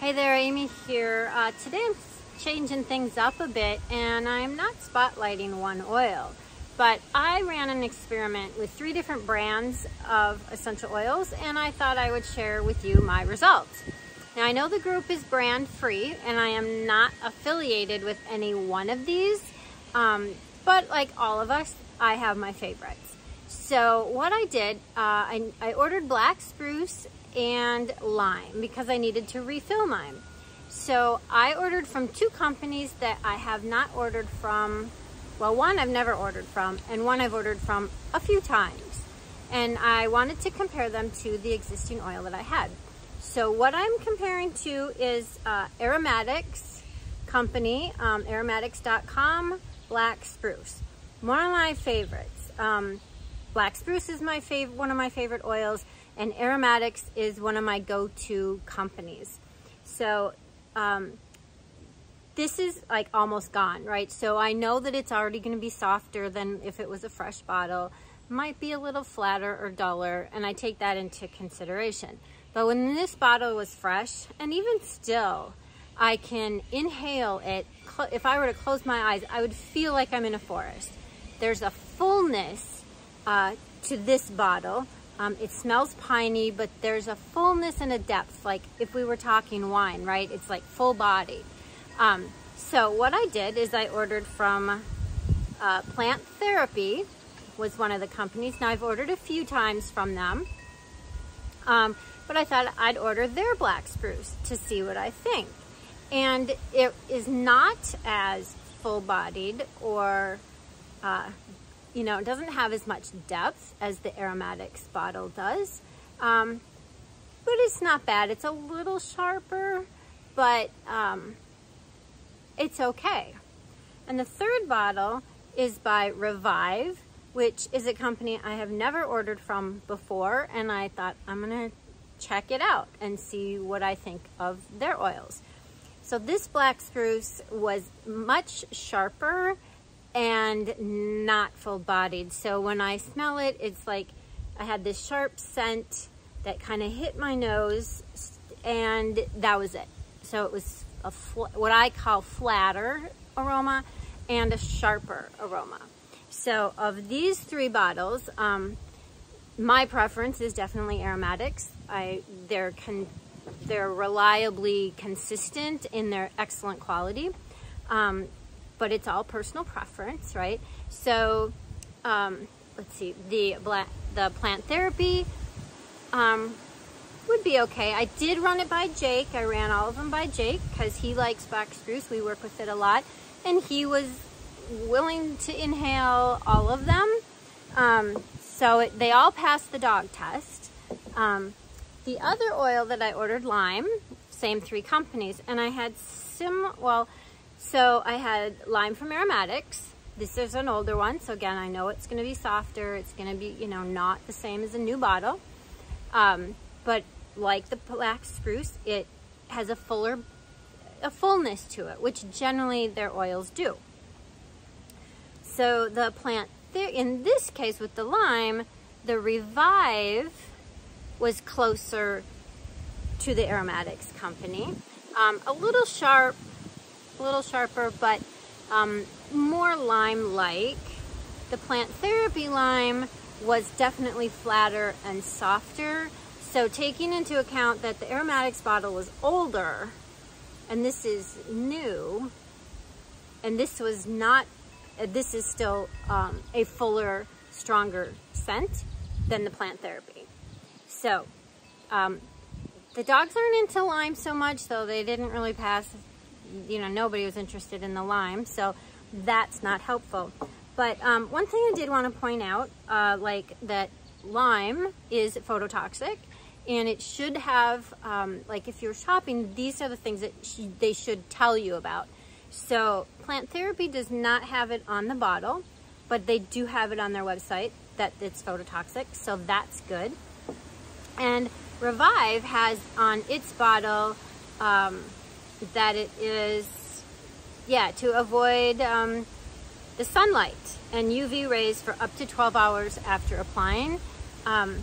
Hey there, Amy here. Uh, today I'm changing things up a bit and I'm not spotlighting one oil, but I ran an experiment with three different brands of essential oils and I thought I would share with you my results. Now I know the group is brand free and I am not affiliated with any one of these, um, but like all of us, I have my favorites. So what I did, uh, I, I ordered black spruce and lime because I needed to refill mine. So I ordered from two companies that I have not ordered from. Well, one I've never ordered from and one I've ordered from a few times. And I wanted to compare them to the existing oil that I had. So what I'm comparing to is uh, Aromatics company, um, aromatics.com, black spruce. One of my favorites. Um, black spruce is my favorite, one of my favorite oils and Aromatics is one of my go-to companies. So um, this is like almost gone, right? So I know that it's already going to be softer than if it was a fresh bottle. Might be a little flatter or duller, and I take that into consideration. But when this bottle was fresh, and even still, I can inhale it. If I were to close my eyes, I would feel like I'm in a forest. There's a fullness uh, to this bottle um, it smells piney, but there's a fullness and a depth, like if we were talking wine, right? It's like full body. Um, so what I did is I ordered from uh, Plant Therapy, was one of the companies. Now I've ordered a few times from them, um, but I thought I'd order their black spruce to see what I think. And it is not as full-bodied or uh, you know, it doesn't have as much depth as the aromatics bottle does. Um, but it's not bad. It's a little sharper, but um, it's okay. And the third bottle is by Revive, which is a company I have never ordered from before. And I thought I'm going to check it out and see what I think of their oils. So this black spruce was much sharper and not full bodied. So when I smell it, it's like I had this sharp scent that kind of hit my nose and that was it. So it was a what I call flatter aroma and a sharper aroma. So of these three bottles, um, my preference is definitely aromatics. I they're they're reliably consistent in their excellent quality. Um, but it's all personal preference, right? So, um, let's see, the, the plant therapy um, would be okay. I did run it by Jake. I ran all of them by Jake because he likes black spruce. We work with it a lot. And he was willing to inhale all of them. Um, so it, they all passed the dog test. Um, the other oil that I ordered, lime, same three companies. And I had sim, well, so I had lime from Aromatics. This is an older one, so again, I know it's gonna be softer. It's gonna be, you know, not the same as a new bottle. Um, but like the black spruce, it has a fuller, a fullness to it, which generally their oils do. So the plant, there in this case with the lime, the Revive was closer to the Aromatics company. Um, a little sharp, a little sharper, but um, more lime-like. The plant therapy lime was definitely flatter and softer. So taking into account that the aromatics bottle was older and this is new, and this was not, this is still um, a fuller, stronger scent than the plant therapy. So um, the dogs aren't into lime so much, so they didn't really pass you know, nobody was interested in the lime, so that's not helpful. But um, one thing I did want to point out, uh, like that lime is phototoxic, and it should have, um, like if you're shopping, these are the things that sh they should tell you about. So Plant Therapy does not have it on the bottle, but they do have it on their website that it's phototoxic, so that's good. And Revive has on its bottle um, that it is, yeah, to avoid um, the sunlight and UV rays for up to 12 hours after applying. Um,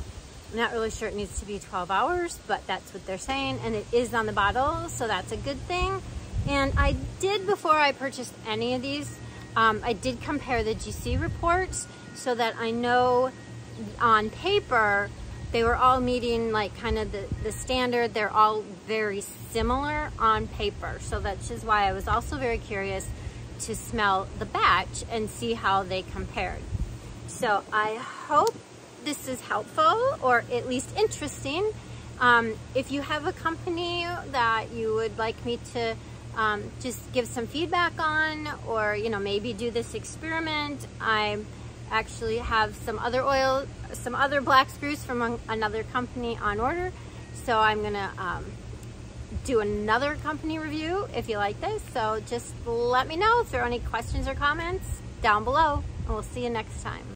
I'm not really sure it needs to be 12 hours, but that's what they're saying. And it is on the bottle, so that's a good thing. And I did, before I purchased any of these, um, I did compare the GC reports so that I know on paper, they were all meeting like kind of the, the standard. They're all very similar on paper. So that's just why I was also very curious to smell the batch and see how they compared. So I hope this is helpful or at least interesting. Um, if you have a company that you would like me to um, just give some feedback on or you know maybe do this experiment, I actually have some other oil, some other black spruce from another company on order. So I'm gonna um, do another company review if you like this. So just let me know if there are any questions or comments down below and we'll see you next time.